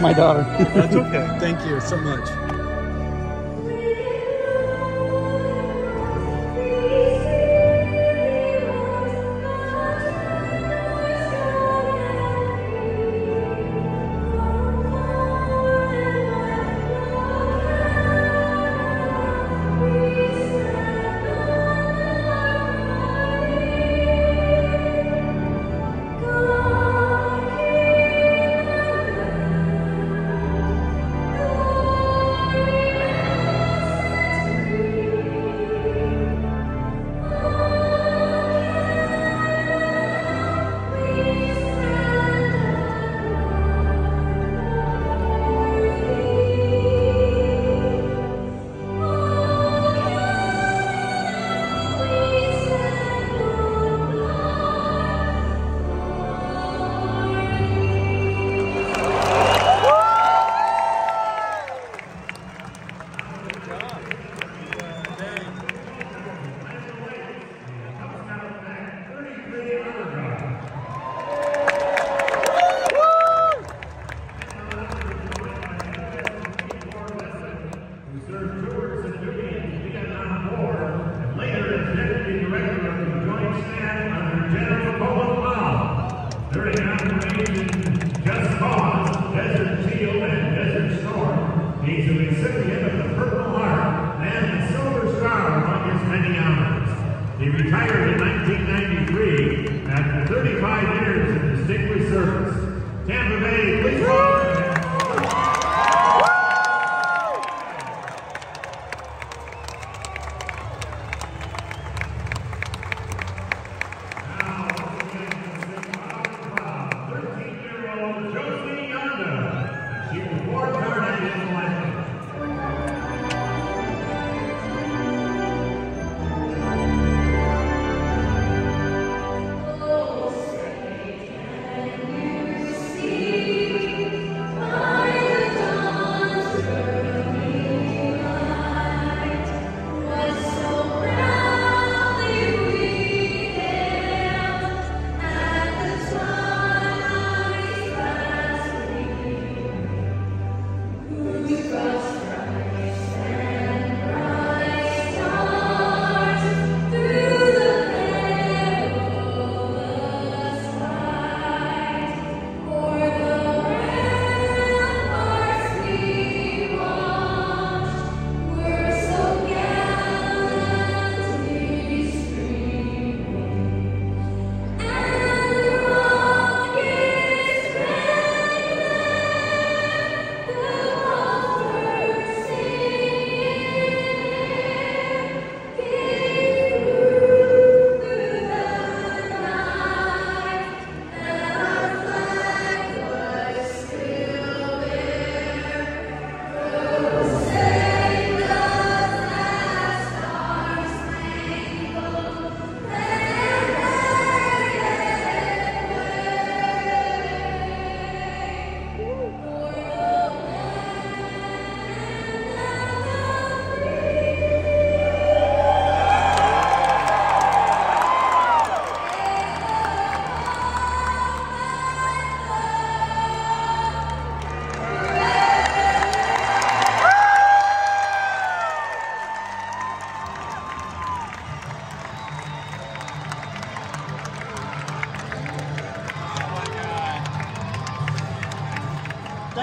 my daughter. That's okay. Thank you so much. many hours. He retired in 1993 after 35 years of distinguished service. Tampa Bay, please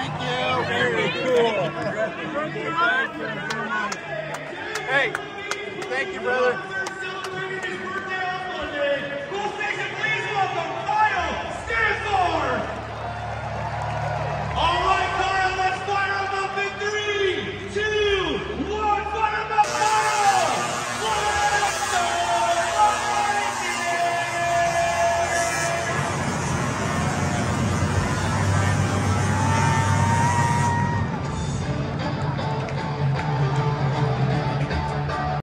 Thank you. Very cool. Hey, thank you, brother.